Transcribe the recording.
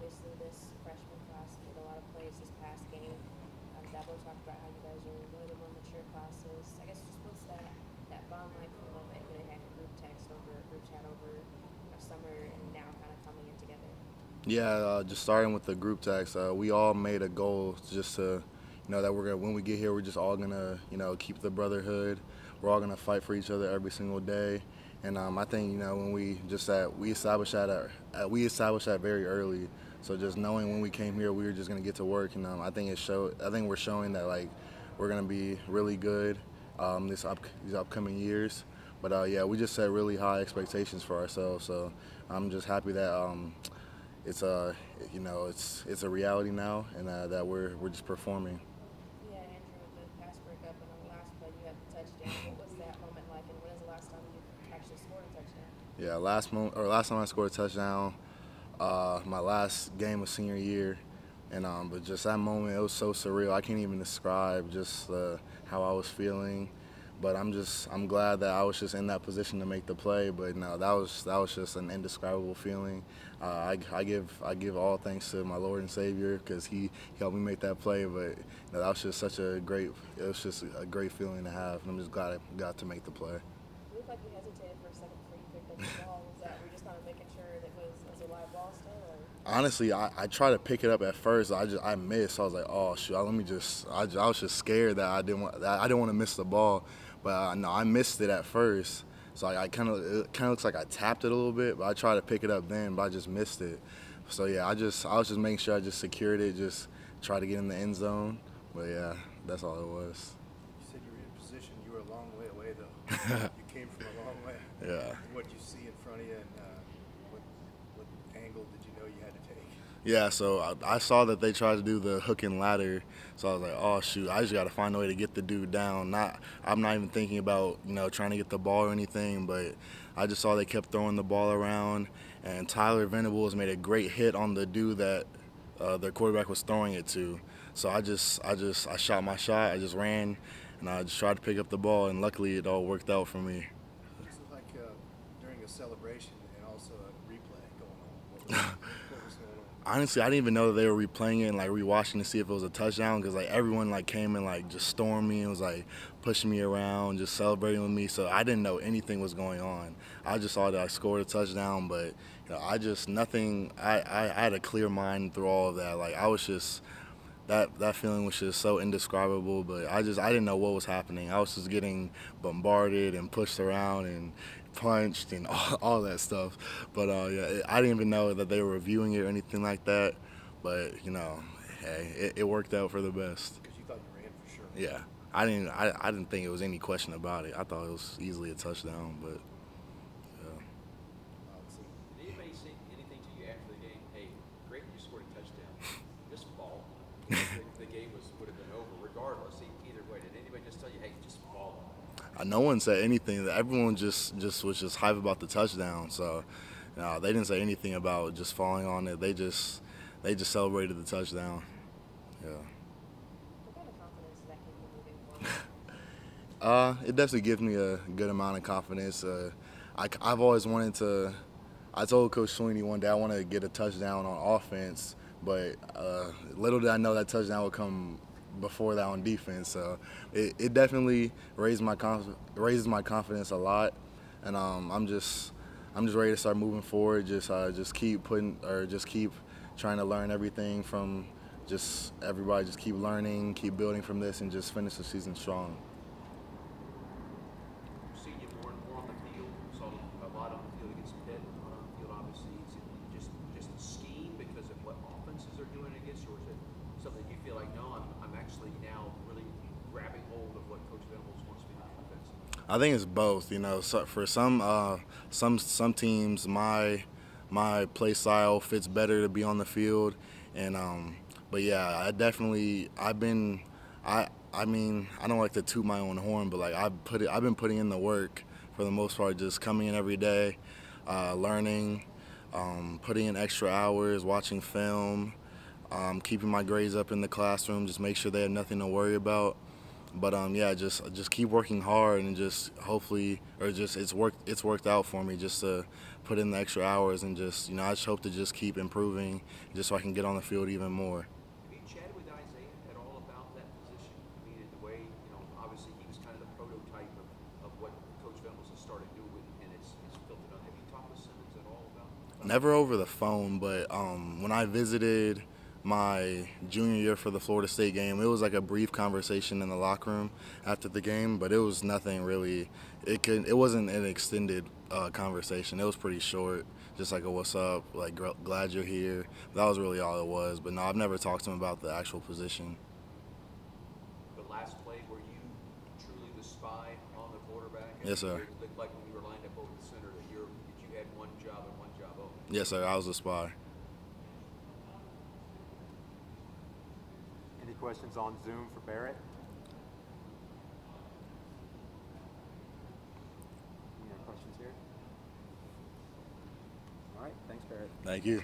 obviously this freshman class made a lot of plays this past game. Um, Dabo talked about how you guys are one of the more mature classes. I guess just what's that that bond like from the moment you know had a group text over group chat over summer and now kind of coming in together. Yeah, uh, just starting with the group text, uh, we all made a goal just to, you know, that we're gonna when we get here, we're just all gonna, you know, keep the brotherhood. We're all gonna fight for each other every single day, and um, I think you know when we just that we established that at, we established that very early. So just knowing when we came here, we were just gonna get to work, and um, I think it showed. I think we're showing that like we're gonna be really good um, this up, these upcoming years. But uh, yeah, we just set really high expectations for ourselves. So I'm just happy that um, it's a you know it's it's a reality now, and uh, that we're we're just performing. Yeah, Andrew, with the pass breakup and on the last play you had the touchdown. What was that moment like, and when the last time you actually scored a touchdown? Yeah, last moment or last time I scored a touchdown, uh, my last game of senior year, and um, but just that moment it was so surreal. I can't even describe just uh, how I was feeling but I'm just I'm glad that I was just in that position to make the play. But no, that was that was just an indescribable feeling. Uh, I, I give I give all thanks to my Lord and Savior because he, helped me make that play. But know, that was just such a great it was just a great feeling to have. And I'm just glad I got to make the play. Looked like you hesitated for a second. Was that were you just kind of making sure that it was, was a live ball still? Or? Honestly, I, I tried to pick it up at first. I just I missed. I was like, oh shoot, let me just. I, I was just scared that I didn't want I didn't want to miss the ball. But uh, no, I missed it at first. So I, I kind of it kind of looks like I tapped it a little bit, but I tried to pick it up then, but I just missed it. So yeah, I just I was just making sure I just secured it, just try to get in the end zone. But yeah, that's all it was. You said you were in position. You were a long way away though. you came from a long way. Yeah. What you see in front of you, and uh, angle did you know you had to take? Yeah, so I, I, saw that they tried to do the hook and ladder, so I was like, oh shoot, I just got to find a way to get the dude down. Not, I'm not even thinking about you know trying to get the ball or anything, but I just saw they kept throwing the ball around, and Tyler Venables made a great hit on the dude that uh, their quarterback was throwing it to. So I just, I just, I shot my shot. I just ran, and I just tried to pick up the ball, and luckily it all worked out for me. This is like uh, during a celebration and also a replay. honestly, I didn't even know that they were replaying it and like rewatching to see if it was a touchdown because like everyone like came and like just stormed me and was like pushing me around, just celebrating with me. So I didn't know anything was going on. I just saw that I scored a touchdown, but you know, I just nothing. I, I, I had a clear mind through all of that. Like I was just that that feeling was just so indescribable. But I just I didn't know what was happening. I was just getting bombarded and pushed around and punched and all, all that stuff. But uh, yeah, I didn't even know that they were reviewing it or anything like that. But you know, hey, it, it worked out for the best. Because you thought you ran for sure. Yeah, I didn't. I, I didn't think it was any question about it. I thought it was easily a touchdown, but. Did anybody say anything to you after the game? Hey, great, you scored a touchdown. Just ball. the, the game was would have been over regardless. Either way, did anybody just tell you, hey, just ball? No one said anything. Everyone just just was just hype about the touchdown. So, no, they didn't say anything about just falling on it. They just they just celebrated the touchdown. Yeah. What kind of confidence does that give you moving forward? uh, it definitely gives me a good amount of confidence. Uh, I, I've always wanted to. I told Coach Swinney one day I want to get a touchdown on offense, but uh, little did I know that touchdown would come before that on defense. So it, it definitely raised my conf- raises my confidence a lot, and um, I'm just I'm just ready to start moving forward. Just uh, just keep putting or just keep trying to learn everything from just everybody. Just keep learning, keep building from this, and just finish the season strong. I think it's both. You know, so for some uh, some some teams, my my play style fits better to be on the field, and um, but yeah, I definitely I've been I I mean I don't like to toot my own horn, but like I've put it I've been putting in the work for the most part, just coming in every day, uh, learning, um, putting in extra hours, watching film, um, keeping my grades up in the classroom, just make sure they have nothing to worry about. But um, yeah, just just keep working hard and just hopefully, or just it's worked it's worked out for me just to put in the extra hours and just you know I just hope to just keep improving, just so I can get on the field even more. Have you chatted with Isaiah at all about that position? I mean, in the way, you know, obviously he was kind of the prototype of, of what Coach Venables has started doing, and it's, it's filtered on. Have you talked with Simmons at all about? about Never over the phone, but um, when I visited my junior year for the Florida State game, it was like a brief conversation in the locker room after the game, but it was nothing really. It could. It wasn't an extended uh, conversation. It was pretty short, just like a "What's up?" Like gr- glad you're here. That was really all it was. But no, I've never talked to him about the actual position. the last play, were you truly the spy on the quarterback? Yes, sir. It looked like when you were lined up over the center that you had one job and one job only. Yes, sir. I was the spy. Questions on Zoom for Barrett? Any other questions here? All right, thanks, Barrett. Thank you.